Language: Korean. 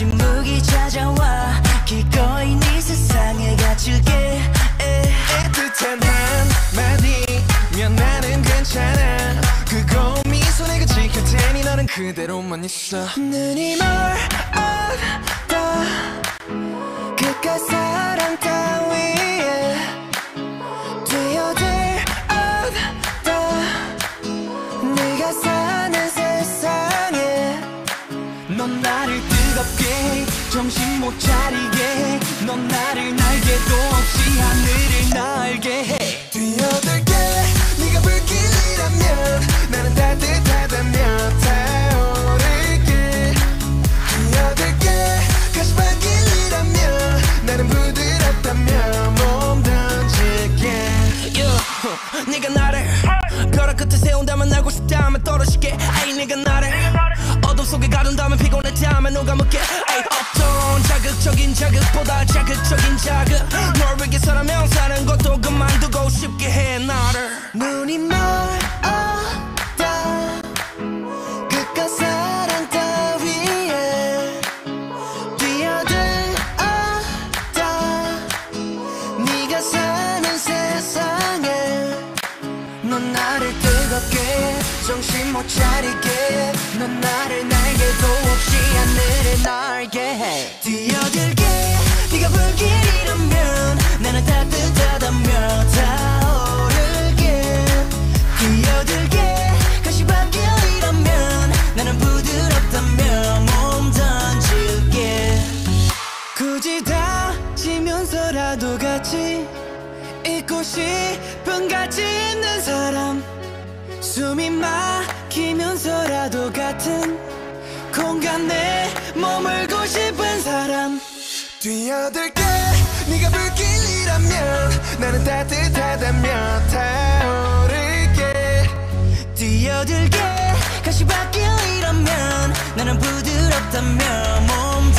침묵이 찾아와 기꺼이 네 세상에 갇힐게. 애틋한 한마디면 나는 괜찮아. 그거 미소 내가 지킬 테니 너는 그대로만 있어. 눈이 멀었다. 그깟 사랑 따위 나를 뜨겁게 정신 못 차리게. 넌 나를 날개도 없이 하늘을 날게 해. 뛰어들게 네가 불길이라면 나는 따뜻하다며 타오를게. 뛰어들게 가시밭길이라면 나는 부드럽다며 몸 던질게. Yeah. 네가 나를 벼락 끝에 세운다면 날고 싶다면 떨어질게. 아이 네가 나 가둔다면 피곤했다면 녹아먹게. 아이 어떤 자극적인 자극보다 자극적인 자극. 널 위해서라면 사는 것도 그만두고 싶게 해 나를. 눈이 멀었다. 그깟 사랑 따위에 뛰어들었다. 네가 사는 세상에 넌 나를 뜨겁게 정신 못 차리게. 넌 나를 날 굳이 다지면서라도 같이 있고 싶은 같이 있는 사람. 숨이 막히면서라도 같은 공간에 머물고 싶은 사람. 뛰어들게 네가 불길이라면 나는 따뜻하다며 타오를게. 뛰어들게 가시밭길이라면 나는 부드럽다며 몸